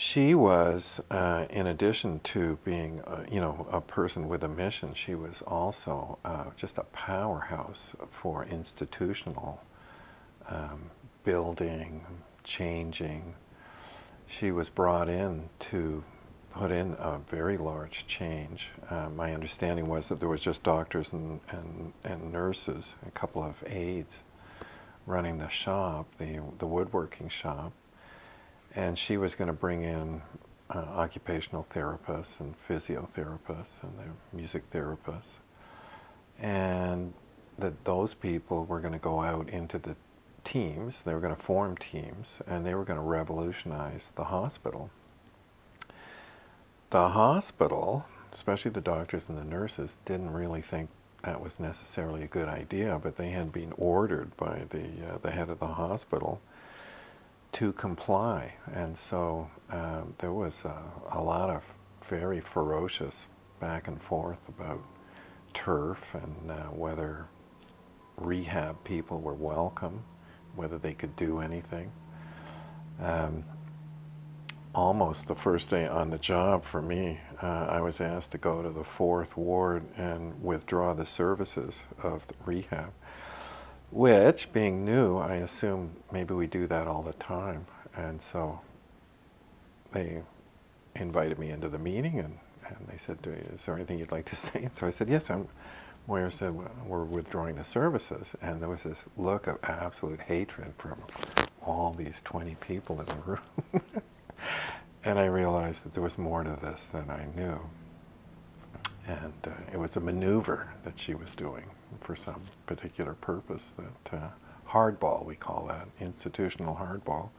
She was, uh, in addition to being, uh, you know, a person with a mission, she was also uh, just a powerhouse for institutional um, building, changing. She was brought in to put in a very large change. Uh, my understanding was that there was just doctors and, and, and nurses, a couple of aides running the shop, the, the woodworking shop and she was going to bring in uh, occupational therapists and physiotherapists and the music therapists, and that those people were going to go out into the teams. They were going to form teams, and they were going to revolutionize the hospital. The hospital, especially the doctors and the nurses, didn't really think that was necessarily a good idea, but they had been ordered by the uh, the head of the hospital to comply. And so um, there was a, a, lot of very ferocious back and forth about turf and uh, whether rehab people were welcome, whether they could do anything. Um, almost the first day on the job for me, uh, I was asked to go to the fourth ward and withdraw the services of the rehab which, being new, I assume maybe we do that all the time. And so they invited me into the meeting and, and they said, is there anything you'd like to say? And so I said, yes, I'm, Moyra said, we're withdrawing the services. And there was this look of absolute hatred from all these 20 people in the room. and I realized that there was more to this than I knew. And uh, it was a maneuver that she was doing for some particular purpose that uh, hardball, we call that, institutional hardball.